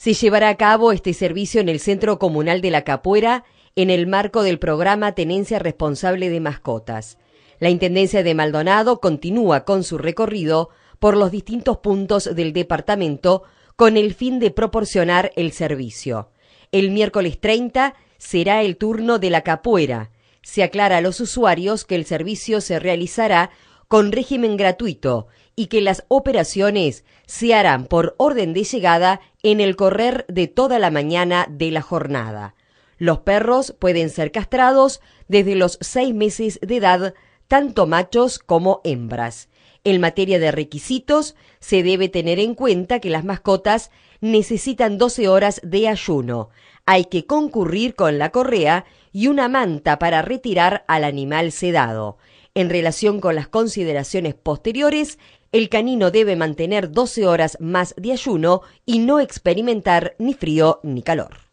Se llevará a cabo este servicio en el Centro Comunal de la Capuera en el marco del programa Tenencia Responsable de Mascotas. La Intendencia de Maldonado continúa con su recorrido por los distintos puntos del departamento con el fin de proporcionar el servicio. El miércoles 30 será el turno de la capuera. Se aclara a los usuarios que el servicio se realizará con régimen gratuito y que las operaciones se harán por orden de llegada en el correr de toda la mañana de la jornada. Los perros pueden ser castrados desde los seis meses de edad, tanto machos como hembras. En materia de requisitos, se debe tener en cuenta que las mascotas necesitan 12 horas de ayuno. Hay que concurrir con la correa y una manta para retirar al animal sedado. En relación con las consideraciones posteriores, el canino debe mantener 12 horas más de ayuno y no experimentar ni frío ni calor.